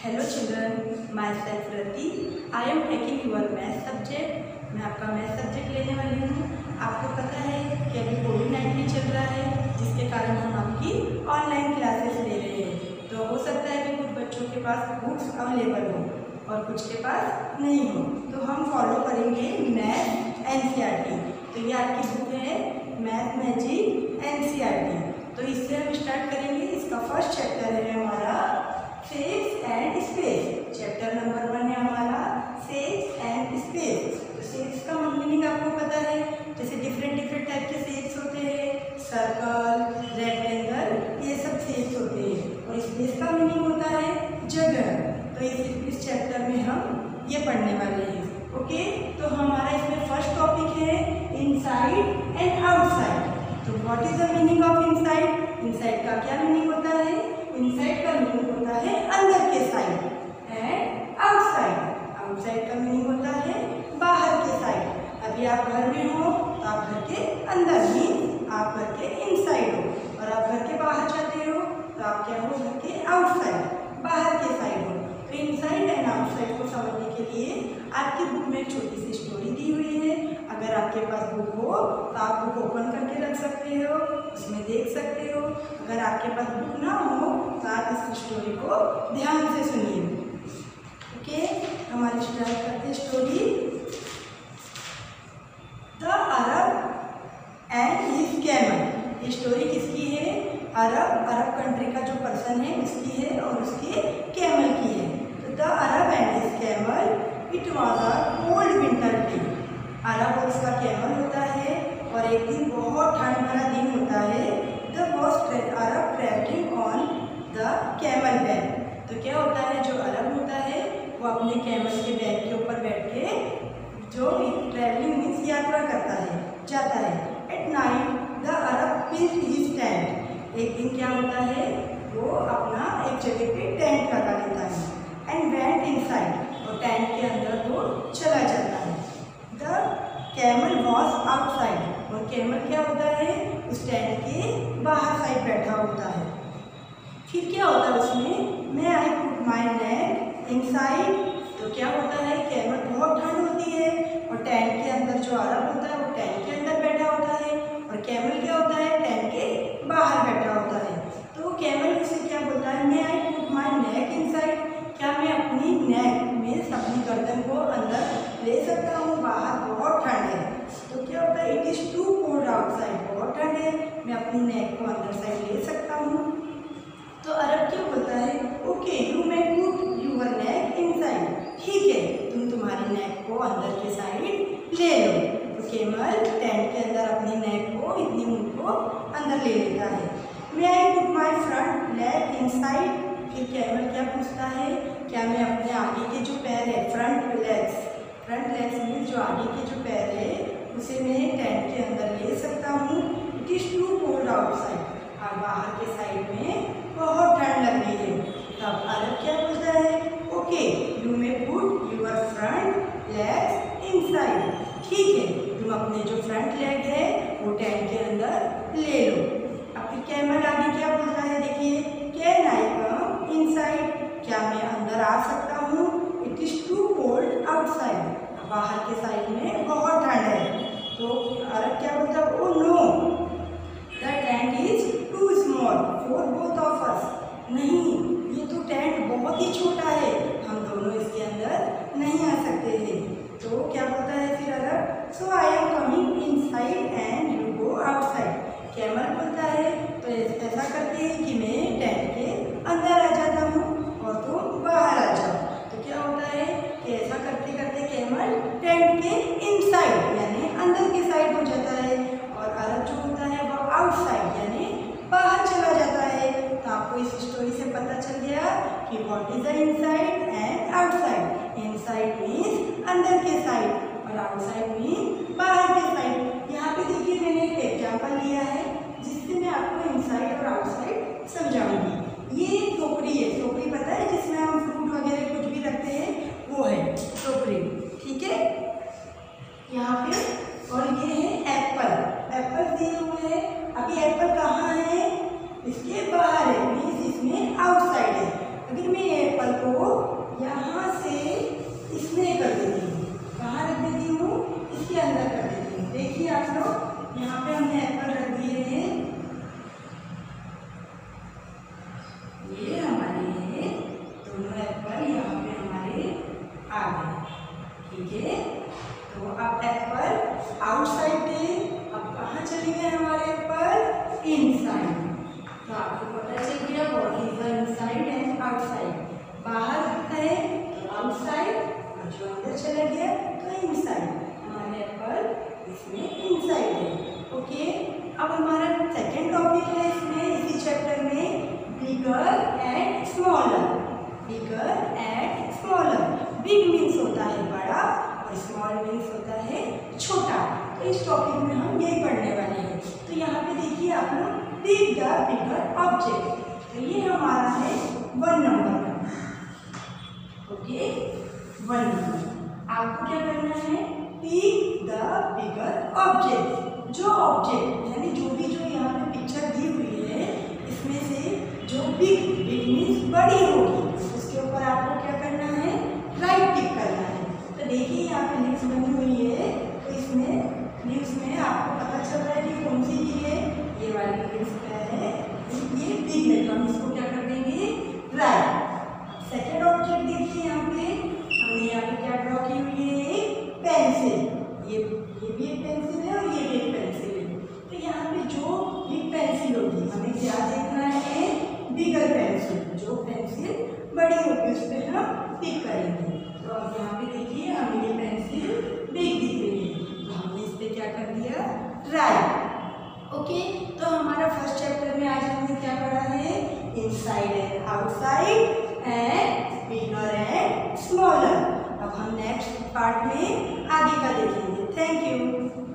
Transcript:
Hello children myself Rati I am taking your math subject मैं आपका math subject लेने वाली हूँ। आपको पता है कि अभी कोविड नाइन्टीन चल रहा है, जिसके कारण हम आपकी ऑनलाइन क्लासेस ले रहे हैं। तो हो सकता है कि कुछ बच्चों के पास बुक्स अवेलेबल हो और कुछ के पास नहीं हो। तो हम फॉलो करेंगे मैथ एन तो ये आपकी बुक है मैथ मैजिक एन तो इससे हम स्टार्ट करेंगे। इसका फ़र्स्ट चैप्टर है हमारा। चैप्टर नंबर वन है हमारा सेक्स एंड स्पेस तो सेक्स का मीनिंग आपको पता है, जैसे डिफरेंट डिफरेंट टाइप के सेक्स होते हैं सर्कल रेक्टेंगल ये सब सेक्स होते हैं। और स्पेस का मीनिंग होता है जगह। तो इस इस चैप्टर में हम ये पढ़ने वाले हैं। ओके तो हमारा इसमें फ़र्स्ट टॉपिक है इनसाइड एंड आउटसाइड तो what is the meaning of inside inside का क्या मीनिंग होता है? इनसाइड का मीनिंग होता है अंदर के साइड आउटसाइड का मीनिंग होता है, बाहर के साइड अभी आप घर में हो तो आप घर के अंदर ही आप घर के इनसाइड हो। और आप घर के बाहर जाते हो तो आप क्या हो, घर के आउटसाइड बाहर के साइड हो। तो इनसाइड एंड आउटसाइड को समझने के लिए आपकी बुक में छोटी सी स्टोरी दी हुई है। अगर आपके पास बुक हो तो आप बुक ओपन करके रख सकते हो, उसमें देख सकते हो। अगर आपके पास बुक ना हो तो आप इस स्टोरी को ध्यान से सुनिए। ओके हमारी स्टार्ट करते story the Arab and his camel ये स्टोरी किसकी है? अरब अरब कंट्री का जो पर्सन है, उसकी है और उसके कैमल की है। तो the Arab and his camel it was a cold winter day अरब और उसका कैमल होता है और एक दिन बहुत ठंड भरा दिन होता है। The was Arab travelling on the camel back तो क्या होता है जो अरब होता है वो अपने कैमल के बैग के ऊपर बैठ के जो ट्रैवलिंग मीन्स यात्रा करता है, जाता है। At night the Arab pitch his tent एक दिन क्या होता है? वो अपना एक जगह पे टेंट लगा लेता है एंड वेंट इनसाइड और टेंट के अंदर वो चला जाता है। द कैमल वॉज़ आउटसाइड और कैमल क्या होता है? उस टेंट के बाहर साइड बैठा होता है। फिर क्या होता है उसमें? मैं I put my neck inside तो क्या होता है कैमल बहुत ठंड होती है और टेंट के अंदर जो अरब होता है वो टेंट के अंदर बैठा होता है और कैमल क्या होता है टेंट के बाहर बैठा होता है तो कैमल उसे क्या बोलता है मैं I put my neck inside क्या मैं अपनी नेक में अपनी गर्दन को अंदर ले सकता हूँ, बाहर बहुत ठंड है। तो क्या होता है it is too cold outside बहुत ठंड है। मैं अपनी नेक को अंदर साइड ले सकता हूँ। तो अरब क्या बोलता है okay you may put your neck inside ठीक है, तुम तुम्हारी नेक को अंदर के साइड ले लो। तो केवल टेंट के अंदर अपनी नेक को, इतनी मुँह को अंदर ले लेता है। May I put my front leg inside फिर कैमल क्या पूछता है क्या मैं अपने आगे के जो पैर है फ्रंट लेग्स फ्रंट लेग्स में जो आगे के जो पैर है, उसे मैं टेंट के अंदर ले सकता हूँ। It is too cold outside और बाहर के साइड में बहुत ठंड लग रही है। तब अरब क्या बोलता है? Okay you may put your front legs inside ठीक है, तुम अपने जो फ्रंट लेग है, वो टेंट के अंदर ले लो। अब फिर आगे क्या बोलता है? देखिए कैन आई कम इनसाइड क्या मैं अंदर आ सकता हूँ? It is too cold outside बाहर के साइड में बहुत ठंड है। तो अरब क्या बोलता है? ओ no the tent is too small for both of us नहीं, ये तो टेंट बहुत ही छोटा है। हम दोनों इसके अंदर नहीं आ सकते हैं। तो क्या बोलता है फिर अरब? So I am coming inside and you go outside camel बोलता है तो ऐसा करते हैं कि मैं टेंट के अंदर आ जाता हूँ और तुम बाहर आ जाओ तो क्या होता है कि ऐसा करते करते कैमल टेंट के इनसाइड यानी अंदर के साइड हो जाता है और अरब जो होता है वो आउटसाइड यानी बाहर चला जाता है तो आपको इस स्टोरी से पता चल गया कि what is inside and outside inside means अंदर के साइड और आउटसाइड मीन्स बाहर के साइड यहाँ पे देखिए मैंने एक एग्ज़ाम्पल लिया है, जिससे मैं आपको इनसाइड और आउटसाइड समझाऊँगी ये टोकरी है टोकरी पता है जिसमें हम फ्रूट वगैरह कुछ भी रखते हैं वो है टोकरी ठीक है यहाँ पे और ये है एप्पल एप्पल दिए हुए हैं अभी एप्पल कहाँ है इसके बाहर है मीन्स इसमें आउटसाइड है अगर मैं एप्पल को देखिए आप लोग यहाँ पे हमने एप्पल रख दिए हैं ये हमारे हैं दोनों एप्पल यहाँ पे हमारे आ गए ठीक है तो अब एप्पल आउटसाइड थे अब कहाँ चले गए हमारे एप्पल इनसाइड तो आपको पता चल गया what is the inside and outside बाहर है तो आउटसाइड और जो अंदर चला गया तो इनसाइड हमारे एप्पल इसमें इनसाइड है ओके, अब हमारा सेकेंड टॉपिक है इसमें, इसी चैप्टर में bigger and smaller bigger and smaller big means होता है बड़ा और स्मॉल मीन्स होता है छोटा। तो इस टॉपिक में हम यही पढ़ने वाले हैं। तो यहाँ पे देखिए आप लोग बिग द बिगर ऑब्जेक्ट तो ये हमारा है one number okay one number आपको क्या करना है? पिक द बिगर ऑब्जेक्ट जो ऑब्जेक्ट यानी जो भी जो यहाँ पे पिक्चर दी हुई है, इसमें से जो बिग बिग मीन्स बड़ी होगी। उसके ऊपर आपको क्या करना है? राइट टिक करना है। तो देखिए यहाँ पे लिप्स बनी हुई है। तो इसमें लिप्स में आपको पता चल रहा है कि कौन सी की है। ये वाली लिप्स क्या है? ये बिग है। तो हम इसको क्या कर देंगे? राइट सेकेंड ऑब्जेक्ट देखिए यहाँ पे। हमने यहाँ पे क्या ड्रॉ की हुई है? पेंसिल ये ये भी एक पेंसिल है और ये भी एक पेंसिल है तो यहाँ पे जो पेंसिल होगी। हमें क्या देखना है? बिगर पेंसिल जो पेंसिल बड़ी होगी उस पर हम टिक करेंगे। तो अब यहाँ पे देखिए, हमें ये पेंसिल बिग दिख रही है। तो हमने इस पर क्या कर दिया? राइट ओके तो हमारा फ़र्स्ट चैप्टर में आज हमने क्या पढ़ा है? Inside and outside and bigger and smaller अब हम नेक्स्ट पार्ट में आगे का देखेंगे। Thank you